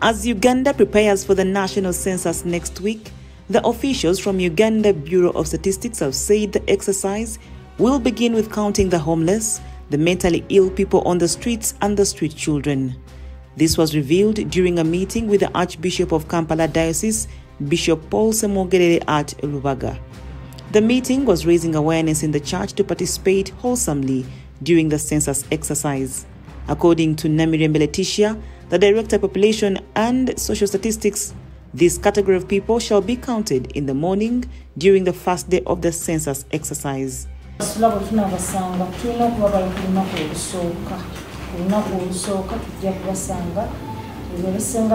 As Uganda prepares for the national census next week, the officials from Uganda Bureau of Statistics have said the exercise will begin with counting the homeless, the mentally ill people on the streets, and the street children. This was revealed during a meeting with the Archbishop of Kampala Diocese, Bishop Paul Ssemogerere at Lubaga. The meeting was raising awareness in the church to participate wholesomely during the census exercise. According to Namirembe Letitia, the Director Population and Social Statistics, this category of people shall be counted in the morning during the first day of the census exercise.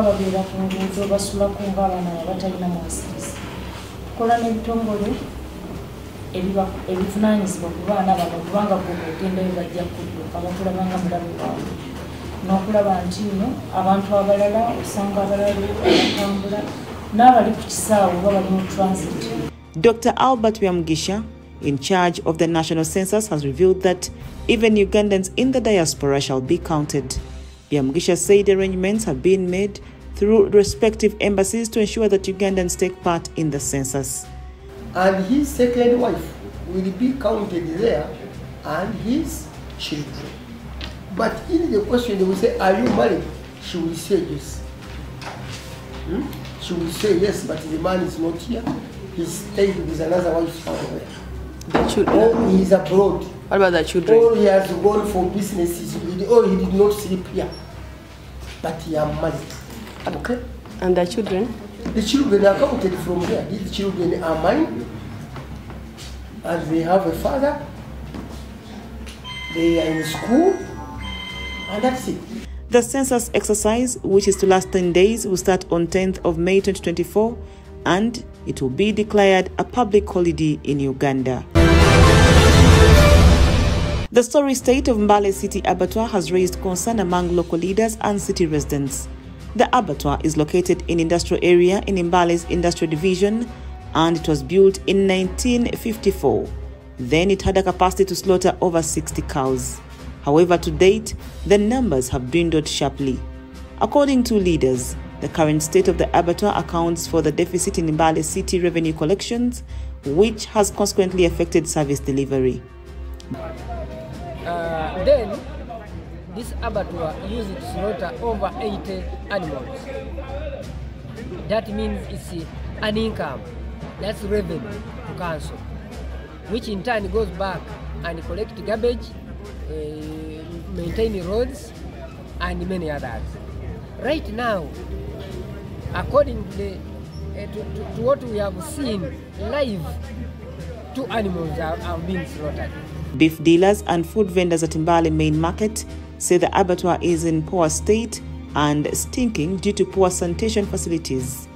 babeera ku baana bano kubanga gwe ogendayo bajja kudduka batulabanga mulabe waabwe n'okulaba nti nno abantu abalala osanga abalala abatambula n'abali ku kisaawe oba bali mu transit Dr. Albert Byamugisha, in charge of the national census, has revealed that even Ugandans in the diaspora shall be counted. Byamugisha said arrangements have been made through respective embassies to ensure that Ugandans take part in the census. And his second wife will be counted there and his children. But in the question they will say, are you married? She will say yes. Hmm? She will say yes, but the man is not here. He's stayed with another wife somewhere. The children. Or he is abroad. What about the children? Or he has gone for businesses, or he did not sleep here. But he are married. Okay? And the children? The children are counted from here. These children are mine. And they have a father. They are in school. And that's it. The census exercise, which is to last 10 days, will start on 10th of May 2024 and it will be declared a public holiday in Uganda. The story state of Mbale City Abattoir has raised concern among local leaders and city residents. The abattoir is located in industrial area in Mbale's industrial division and it was built in 1954. Then it had a capacity to slaughter over 60 cows. However, to date, the numbers have dwindled sharply. According to leaders, the current state of the abattoir accounts for the deficit in Mbale city revenue collections, which has consequently affected service delivery. Uh, then, this abattoir uses to slaughter over 80 animals. That means it's an income, that's revenue to council, which in turn goes back and collect garbage, uh, maintain roads, and many others. Right now, according to, the, uh, to, to, to, what we have seen live, two animals are, are being slaughtered. Beef dealers and food vendors at Mbale main market say the abattoir is in poor state and stinking due to poor sanitation facilities.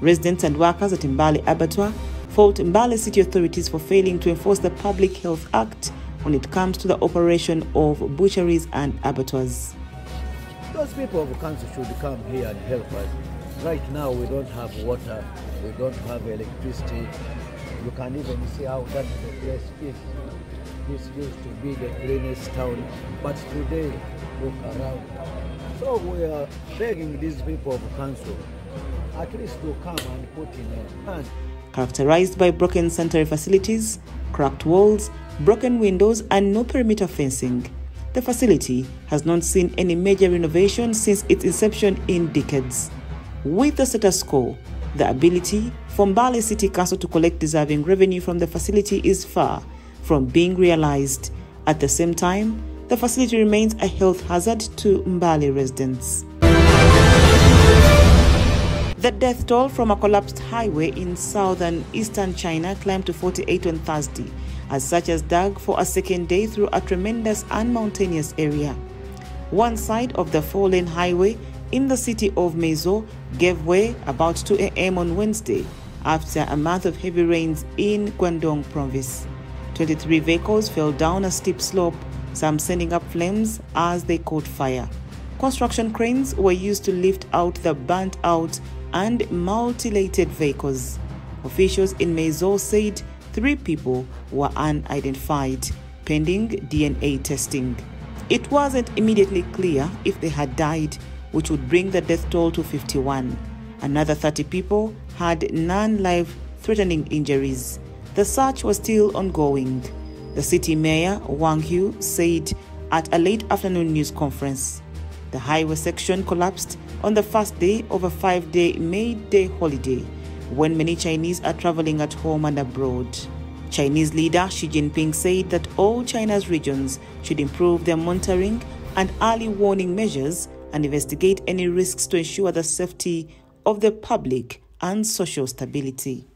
Residents and workers at Mbale abattoir fault Mbale city authorities for failing to enforce the Public Health Act when it comes to the operation of butcheries and abattoirs. Those people of council should come here and help us. Right now we don't have water, we don't have electricity. You can even see how that the place is. This used to be the cleanest town, but today, look around. So we are begging these people of council at least to come and put in a hand. Characterized by broken sanitary facilities, cracked walls, broken windows, and no perimeter fencing, the facility has not seen any major renovation since its inception in decades. With the status quo, the ability from Mbale City Council to collect deserving revenue from the facility is far from being realized. At the same time, the facility remains a health hazard to Mbale residents. The death toll from a collapsed highway in southern eastern China climbed to 48 on Thursday, as such as dug for a second day through a tremendous and mountainous area. One side of the four-lane highway in the city of Meizhou gave way about 2 a.m. on Wednesday after a month of heavy rains in Guangdong province. 23 vehicles fell down a steep slope, some sending up flames as they caught fire. Construction cranes were used to lift out the burnt out and mutilated vehicles. Officials in Meizhou said three people were unidentified, pending DNA testing. It wasn't immediately clear if they had died which would bring the death toll to 51. Another 30 people had non life threatening injuries. The search was still ongoing. The city mayor, Wang Hu, said at a late afternoon news conference. The highway section collapsed on the first day of a five day May Day holiday when many Chinese are traveling at home and abroad. Chinese leader Xi Jinping said that all China's regions should improve their monitoring and early warning measures and investigate any risks to ensure the safety of the public and social stability.